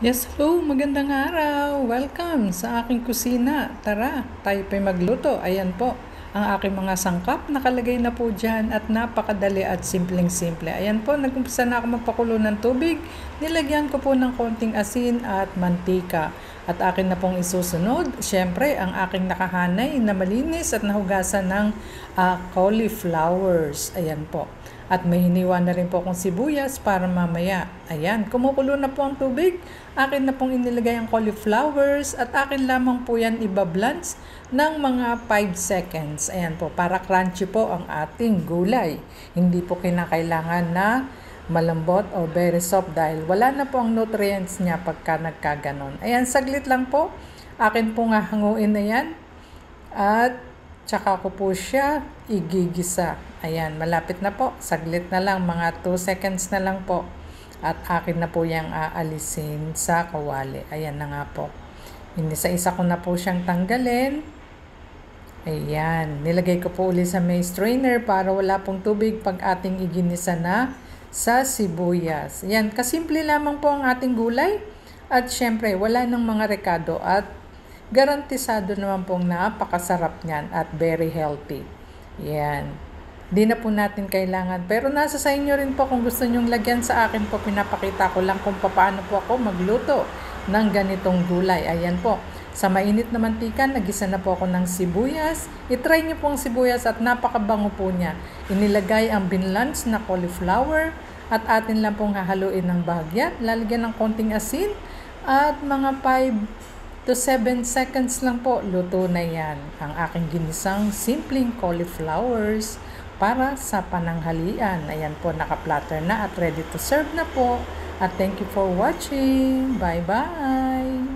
Yes, hello, magandang araw. Welcome sa aking kusina. Tara, tayo pa'y magluto. Ayan po, ang aking mga sangkap nakalagay na po dyan at napakadali at simpleng-simple. Ayan po, nag-umpisa na ako magpakulo ng tubig. Nilagyan ko po ng konting asin at mantika. At akin na pong isusunod, syempre, ang aking nakahanay na malinis at nahugasan ng uh, cauliflowers. Ayan po. At may hiniwa na rin po akong sibuyas para mamaya. Ayan, kumukulo na po ang tubig. Akin na pong inilagay ang cauliflowers at akin lamang po yan ibablance ng mga 5 seconds. Ayan po, para crunchy po ang ating gulay. Hindi po kinakailangan na malambot o very soft dahil wala na po ang nutrients niya pagka nagkaganon. Ayan, saglit lang po. Akin po nga hanguin na yan. At Tsaka ko po siya igigisa. Ayan, malapit na po. Saglit na lang, mga 2 seconds na lang po. At akin na po yung aalisin sa kawali. Ayan na nga po. Inisa-isa ko na po siyang tanggalin. Ayan, nilagay ko po ulit sa may strainer para wala pong tubig pag ating iginisa na sa sibuyas. Ayan, kasimple lamang po ang ating gulay. At syempre, wala ng mga rekado at garantisado naman pong napakasarap niyan at very healthy. Yan. Di na po natin kailangan. Pero nasa sa inyo rin po kung gusto nyong lagyan sa akin po, pinapakita ko lang kung paano po ako magluto ng ganitong gulay. Ayan po. Sa mainit na mantika, nagisa na po ako ng sibuyas. I-try niyo po ang sibuyas at napakabango po niya. Inilagay ang binlans na cauliflower at atin lang pong hahaluin ng bahagya. Lalagyan ng konting asin at mga 5 to 7 seconds lang po, luto na yan. Ang aking ginisang simpleng cauliflowers para sa pananghalian. Ayan po, naka-platter na at ready to serve na po. At thank you for watching. Bye-bye!